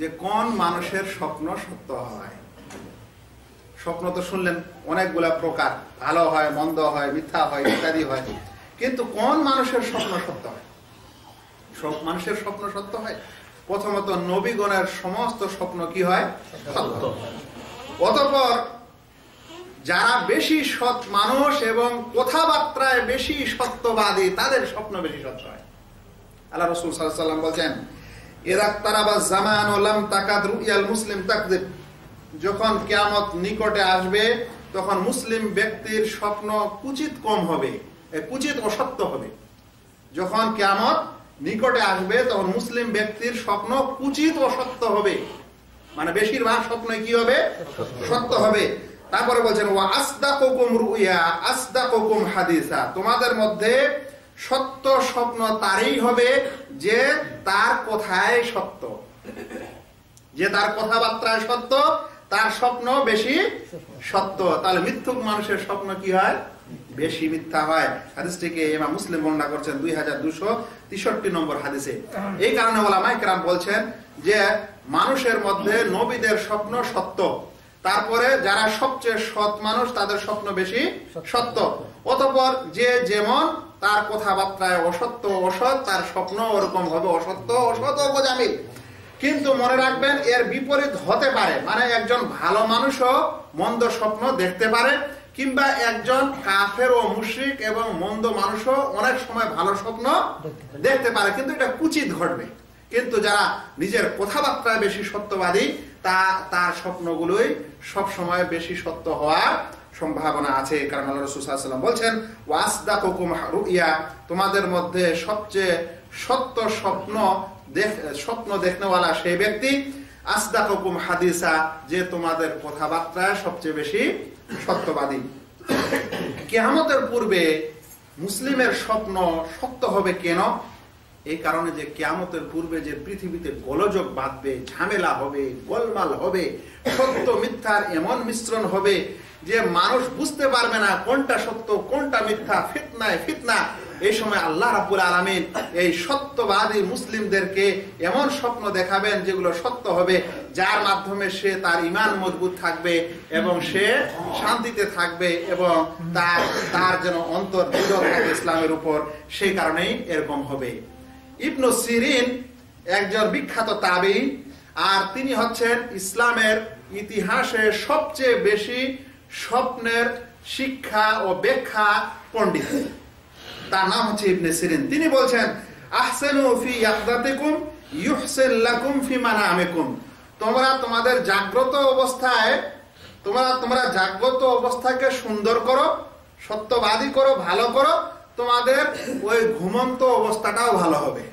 যে কোন মানুষের স্বপ্ন সত্য হয়? স্বপ্ন তো শুনলেন, অনেকগুলা প্রকার। ভালো হয়, মন্দ হয়, মিথ্যা হয়, ইত্যাদি হয়। কিন্তু কোন মানুষের স্বপ্ন সত্য হয়? সব মানুষের স্বপ্ন সত্য হয়? প্রথমত নবীগণের সমস্ত স্বপ্ন কি হয়? সত্য। অতঃপর যারা বেশি সৎ মানুষ এবং কথাবার্তায় বেশি সত্যবাদী, তাদের স্বপ্ন বেশি সত্য হয়। আল্লাহ রসুল সাল্লাম বলছেন ওলাম তাকাদ রুইয়াল মুসলিম যখন কিয়ামত নিকটে আসবে, তখন মুসলিম ব্যক্তির স্বপ্ন কুচিত কম হবে কুচিত অসত্য হবে। যখন কিয়ামত নিকটে আসবে, তখন মুসলিম ব্যক্তির স্বপ্ন কুচিত অসত্য হবে। মানে বেশিরভাগ স্বপ্ন কি হবে? সত্য হবে। তারপরে বলছেন, ওয়া আসদাকুকুম রুইয়া, আসদাকুকুম হাদিসা। তোমাদের মধ্যে সত্য স্বপ্ন তারই হবে যে তার কথায় সত্য। যে তার কথাবার্তায় সত্য, তার স্বপ্ন বেশি সত্য। তাহলে মিথ্যুক মানুষের স্বপ্ন কি হয়? বেশি মিথ্যা হয়। হাদিসটিকে ইমাম মুসলিম বর্ণনা করছেন দুই হাজার দুশো তেষট্টি নম্বর হাদিসে। এই কারণে ওলামাই কেরাম বলছেন যে মানুষের মধ্যে নবীদের স্বপ্ন সত্য। তারপরে যারা সবচেয়ে সৎ মানুষ, তাদের স্বপ্ন বেশি সত্য। অতপর যে যেমন তার কথাবার্তায় অসত্য অসৎ, তার স্বপ্ন ওরকম হবে, অসত্য অসৎ বোঝামিল কিন্তু মনে রাখবেন, এর বিপরীত হতে পারে। মানে একজন ভালো মানুষও মন্দ স্বপ্ন দেখতে পারে, কিংবা একজন কাফের ও মুশরিক এবং মন্দ মানুষও অনেক সময় ভালো স্বপ্ন দেখতে পারে। কিন্তু এটা কুচিত ঘটবে। কিন্তু যারা নিজের কথাবার্তায় বেশি সত্যবাদী, তা তার স্বপ্নগুলোই সব সময় বেশি সত্য হওয়ার সম্ভাবনা আছে, কারণ আল্লাহ রসুল সাল্লাম বলছেন, ওয়াসদাকুকুম রুইয়া তোমাদের মধ্যে সবচেয়ে সত্য স্বপ্ন দেখ, স্বপ্ন দেখনেওয়ালা সেই ব্যক্তি আসদা কুকুম হাদিসা যে তোমাদের কথাবার্তায় সবচেয়ে বেশি সত্যবাদী। কেয়ামতের পূর্বে মুসলিমের স্বপ্ন সত্য হবে কেন? এই কারণে যে কেয়ামতের পূর্বে যে পৃথিবীতে গোলযোগ বাঁধবে, ঝামেলা হবে, গোলমাল হবে, সত্য মিথ্যার এমন মিশ্রণ হবে যে মানুষ বুঝতে পারবে না কোনটা সত্য, কোনটা মিথ্যা, ফিতনায় ফিতনা। এই সময় আল্লাহ রাবুল আলমিন এই সত্যবাদী মুসলিমদেরকে এমন স্বপ্ন দেখাবেন যেগুলো সত্য হবে, যার মাধ্যমে সে তার ইমান মজবুত থাকবে এবং সে শান্তিতে থাকবে এবং তার তার যেন অন্তর দৃঢ় থাকে ইসলামের উপর, সেই কারণেই এরকম হবে। ইবনু সিরিন একজন বিখ্যাত তাবি আর তিনি হচ্ছেন ইসলামের ইতিহাসে সবচেয়ে বেশি স্বপ্নের শিক্ষা ও ব্যাখ্যা পণ্ডিত। তার নাম হচ্ছে ইবনে সিরিন। তিনি বলছেন, আহসেনু ফি ইয়াকদাতিকুম, ইউহসিন লাকুম ফি মানামিকুম। তোমরা তোমাদের জাগ্রত অবস্থায়, তোমরা তোমরা জাগ্রত অবস্থাকে সুন্দর করো, সত্যবাদী করো, ভালো করো তোমাদের ওই ঘুমন্ত অবস্থাটাও ভালো হবে।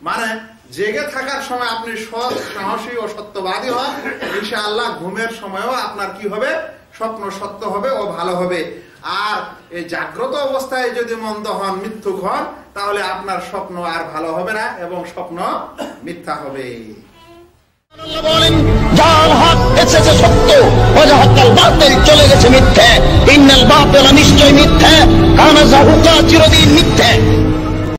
মানে জেগে থাকার সময় আপনি সৎ, সাহসী ও সত্যবাদী হন। ইনশাআল্লাহ ঘুমের সময়ও আপনার কি হবে? স্বপ্ন সত্য হবে ও ভালো হবে। আর এই জাগ্রত অবস্থায় যদি মন্দ হন, মিথ্যুক হন, তাহলে আপনার স্বপ্ন আর ভালো হবে না এবং স্বপ্ন মিথ্যা হবে। যার হক এসেছে সত্য চলে গেছে মিথ্যে। ইন্নাল বাতিল নিশ্চয় মিথ্যা। কানা জাহুকা চিরদিন মিথ্যে।